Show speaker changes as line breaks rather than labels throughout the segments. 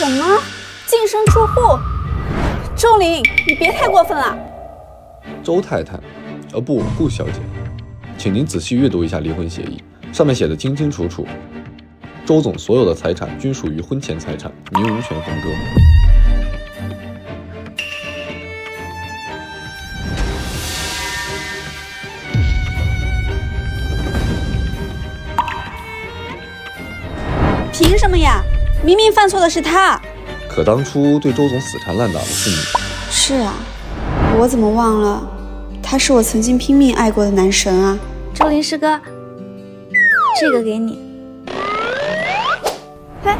什么？净身出户？周玲，你别太过分了。
周太太，呃不，顾小姐，请您仔细阅读一下离婚协议，上面写的清清楚楚，周总所有的财产均属于婚前财产，您无权分割。
凭什么呀？明明犯错的是他。
可当初对周总死缠烂打的是你。
是啊，我怎么忘了？他是我曾经拼命爱过的男神啊！
周林师哥，这个给你。
嘿，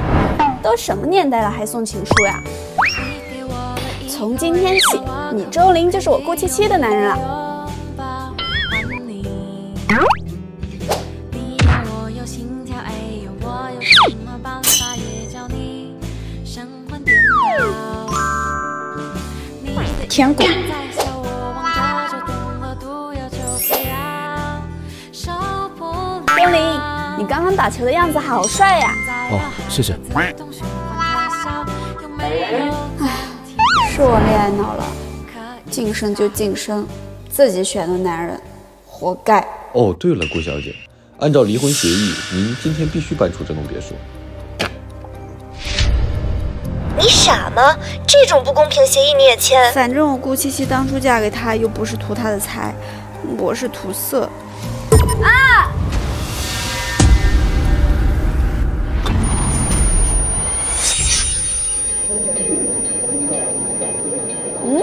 都什么年代了还送情书呀？从今天起，你周林就是我顾七七的男人了。
舔狗。
周林，你刚刚打球的样子好帅呀！
哦，谢谢。
唉，是我恋爱脑了，晋升就晋升，自己选的男人，活该。
哦，对了，顾小姐，按照离婚协议，您今天必须搬出这栋别墅。
你傻吗？这种不公平协议你也签？
反正我顾七七当初嫁给他又不是图他的财，我是图色。啊！嗯？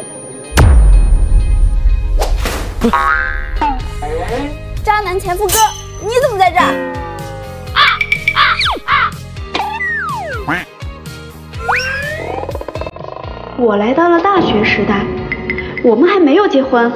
渣男前夫哥，你怎么在这儿？
我来到了大学时代，我们还没有结婚。